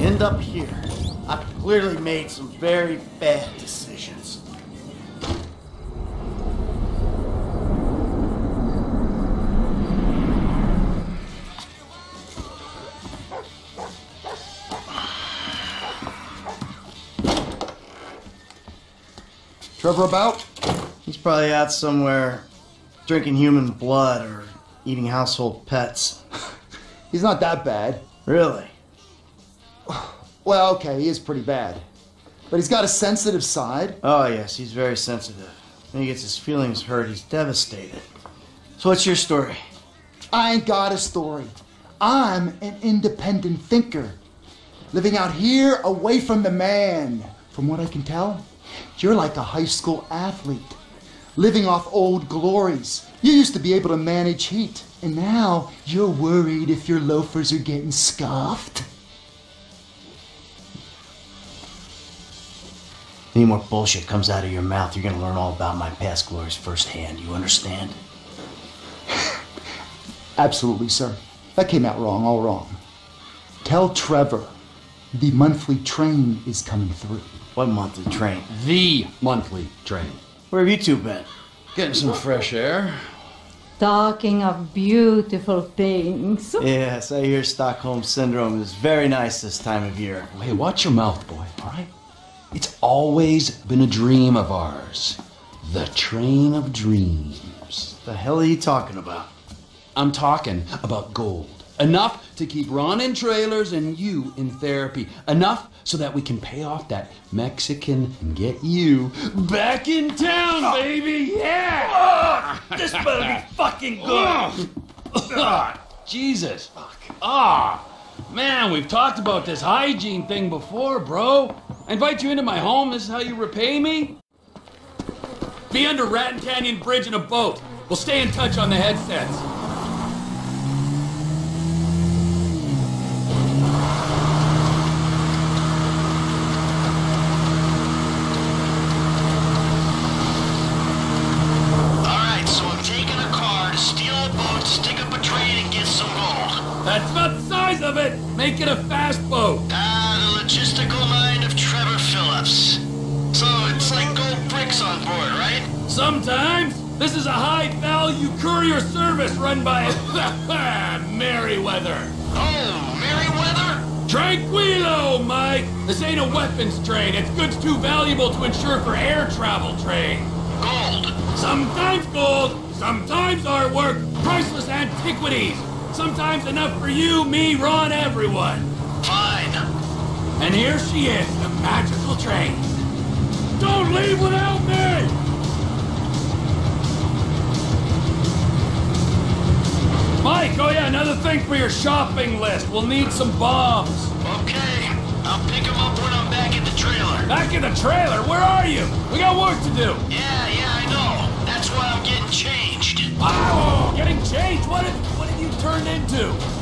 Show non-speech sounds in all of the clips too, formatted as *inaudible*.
end up here. I've clearly made some very bad decisions. Trevor about? He's probably out somewhere drinking human blood or eating household pets. *laughs* He's not that bad. Really? *sighs* Well, okay, he is pretty bad. But he's got a sensitive side. Oh, yes, he's very sensitive. When he gets his feelings hurt, he's devastated. So, what's your story? I ain't got a story. I'm an independent thinker. Living out here away from the man. From what I can tell, you're like a high school athlete. Living off old glories. You used to be able to manage heat, and now you're worried if your loafers are getting scuffed. Any more bullshit comes out of your mouth, you're gonna learn all about my past glories firsthand. You understand? *laughs* Absolutely, sir. That came out wrong, all wrong. Tell Trevor the monthly train is coming through. What monthly train? The monthly train. Where have you two been? Getting some fresh air. Talking of beautiful things. Yes, I hear Stockholm Syndrome is very nice this time of year. Hey, watch your mouth, boy, all right? It's always been a dream of ours. The train of dreams. The hell are you talking about? I'm talking about gold. Enough to keep Ron in trailers and you in therapy. Enough so that we can pay off that Mexican and get you back in town, baby. Yeah! This better be *laughs* fucking good! Ah, Jesus. Fuck. Ah, man, we've talked about this hygiene thing before, bro. I invite you into my home. This is how you repay me? Be under Raton Canyon Bridge in a boat. We'll stay in touch on the headsets. Alright, so I'm taking a car to steal a boat, stick up a train, and get some gold. That's not the size of it. Make it a fast boat. Ah, the logistical mind of Trevor Phillips. So it's like on board, right? Sometimes this is a high value courier service run by *laughs* Merryweather. Oh, Merryweather? Tranquilo, Mike. This ain't a weapons train. It's goods too valuable to insure for air travel train. Gold. Sometimes gold, sometimes artwork, priceless antiquities. Sometimes enough for you, me, Ron, everyone. Fine. And here she is, the magical train. Don't leave without me! Mike, oh yeah, another thing for your shopping list. We'll need some bombs. Okay. I'll pick them up when I'm back in the trailer. Back in the trailer, where are you? We got work to do. Yeah, yeah, I know. That's why I'm getting changed. Wow, getting changed? What have, what have you turned into?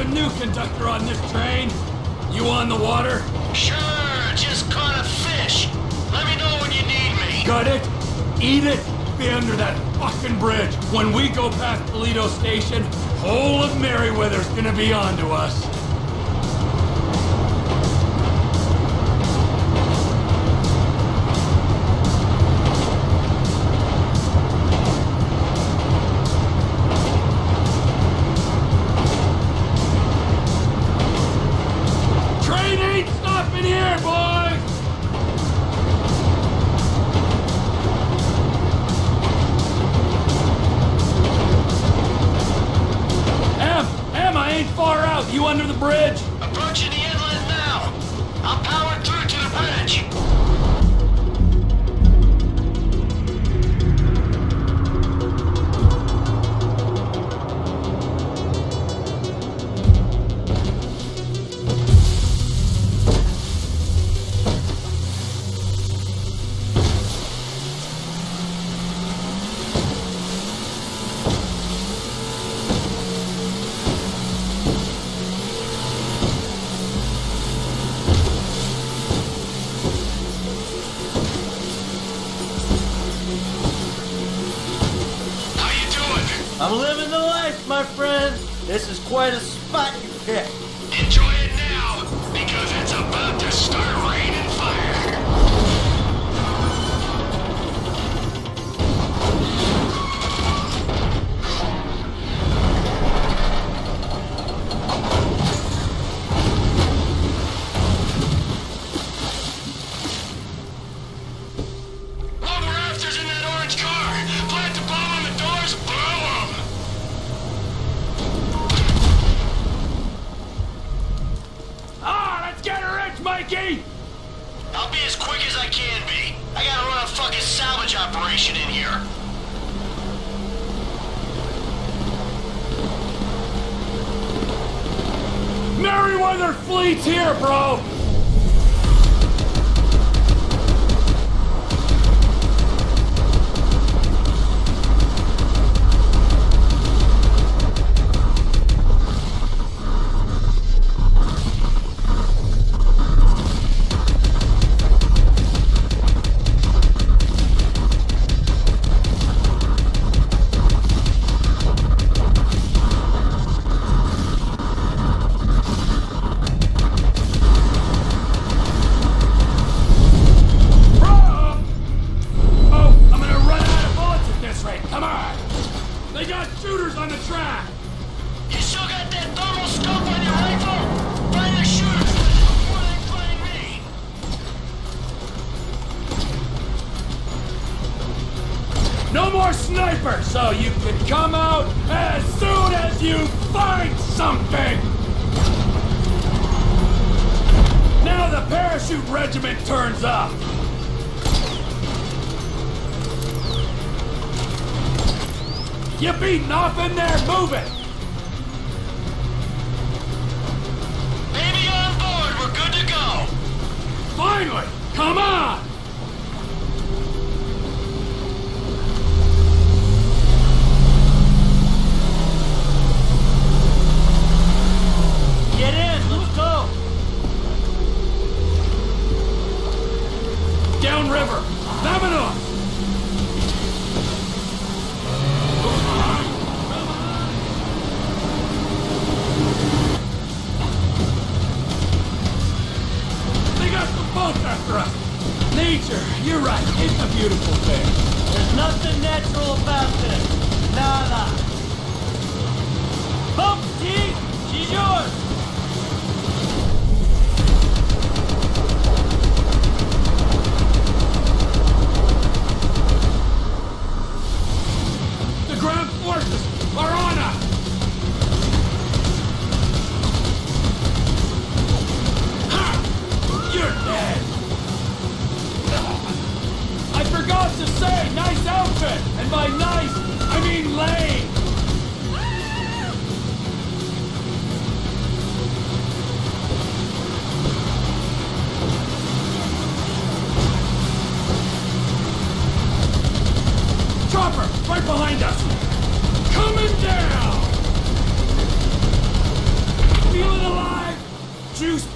A new conductor on this train. You on the water? Sure, just caught a fish. Let me know when you need me. Got it? Eat it? Be under that fucking bridge. When we go past Toledo Station, whole of Merryweather's gonna be onto us. My friend. This is quite a spot you picked. As quick as I can be. I gotta run a fucking salvage operation in here. Merryweather Fleet's here, bro! Bullets at this rate. Come on! They got shooters on the track! You still got that thermal scope on your rifle? Find the shooters before they find me. No more snipers, so you can come out as soon as you find something! Now the parachute regiment turns up! You beating off in there, move it! Baby on board, we're good to go. Finally! Come on!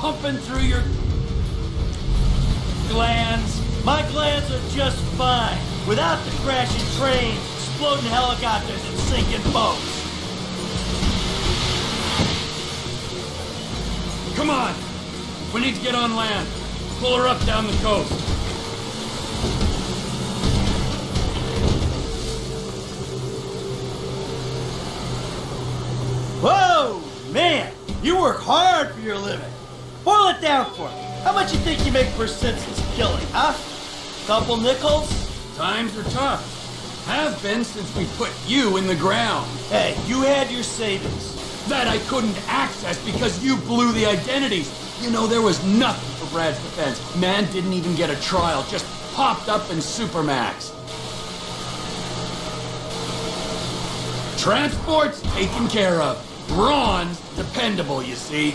Pumping through your glands? My glands are just fine. Without the crashing trains, exploding helicopters, and sinking boats. Come on! We need to get on land. Pull her up down the coast. Whoa, man, you work hard for your living. Boil it down for me. How much you think you make per senseless killing, huh? Couple nickels? Times are tough. Have been since we put you in the ground. Hey, you had your savings. That I couldn't access because you blew the identities. You know, there was nothing for Brad's defense. Man didn't even get a trial, just popped up in Supermax. Transport's taken care of. Brawn's dependable, you see.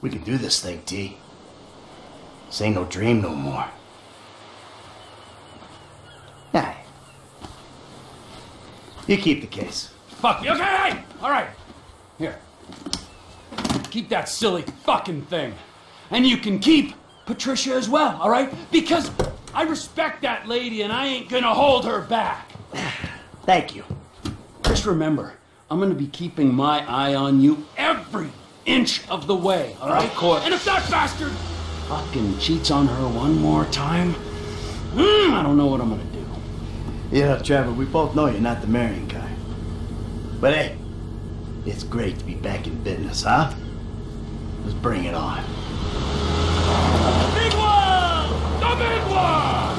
we can do this thing, T. This ain't no dream no more. Hey. You keep the case. Fuck you. Okay! Alright. Here. Keep that silly fucking thing. And you can keep Patricia as well, alright? Because I respect that lady and I ain't gonna hold her back. *sighs* Thank you. Just remember, I'm gonna be keeping my eye on you every inch of the way, all right, Court? And if that bastard fucking cheats on her one more time, mm, I don't know what I'm gonna do. Yeah, Trevor, we both know you're not the marrying guy. But hey, it's great to be back in business, huh? Let's bring it on. Big one! The big one!